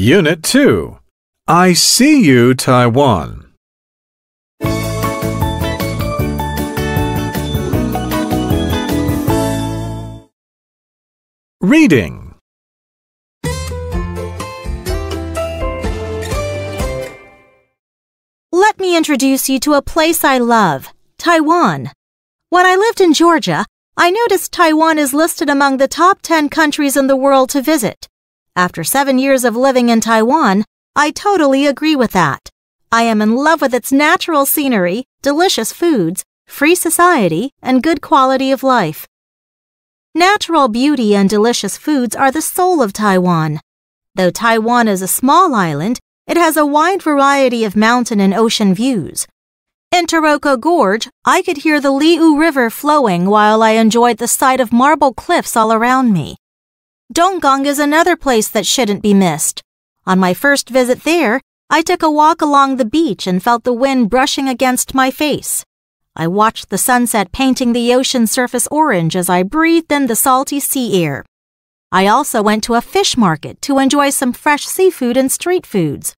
Unit 2 I see you, Taiwan. Reading Let me introduce you to a place I love, Taiwan. When I lived in Georgia, I noticed Taiwan is listed among the top 10 countries in the world to visit. After seven years of living in Taiwan, I totally agree with that. I am in love with its natural scenery, delicious foods, free society, and good quality of life. Natural beauty and delicious foods are the soul of Taiwan. Though Taiwan is a small island, it has a wide variety of mountain and ocean views. In Taroko Gorge, I could hear the Liwu River flowing while I enjoyed the sight of marble cliffs all around me. Donggang is another place that shouldn't be missed. On my first visit there, I took a walk along the beach and felt the wind brushing against my face. I watched the sunset painting the ocean surface orange as I breathed in the salty sea air. I also went to a fish market to enjoy some fresh seafood and street foods.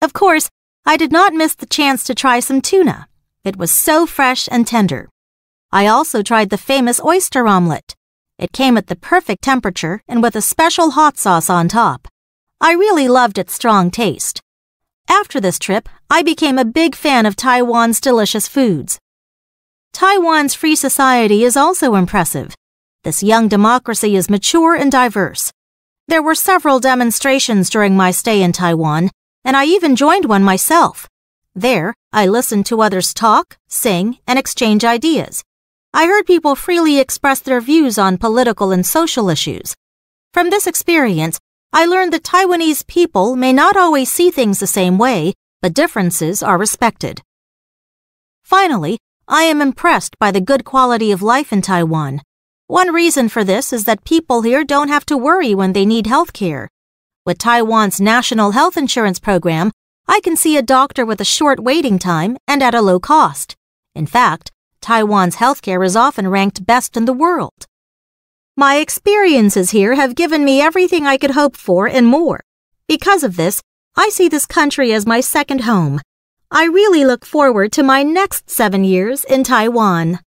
Of course, I did not miss the chance to try some tuna. It was so fresh and tender. I also tried the famous oyster omelet. It came at the perfect temperature and with a special hot sauce on top. I really loved its strong taste. After this trip, I became a big fan of Taiwan's delicious foods. Taiwan's free society is also impressive. This young democracy is mature and diverse. There were several demonstrations during my stay in Taiwan, and I even joined one myself. There, I listened to others talk, sing, and exchange ideas. I heard people freely express their views on political and social issues. From this experience, I learned that Taiwanese people may not always see things the same way, but differences are respected. Finally, I am impressed by the good quality of life in Taiwan. One reason for this is that people here don't have to worry when they need health care. With Taiwan's national health insurance program, I can see a doctor with a short waiting time and at a low cost. In fact, Taiwan's healthcare is often ranked best in the world. My experiences here have given me everything I could hope for and more. Because of this, I see this country as my second home. I really look forward to my next seven years in Taiwan.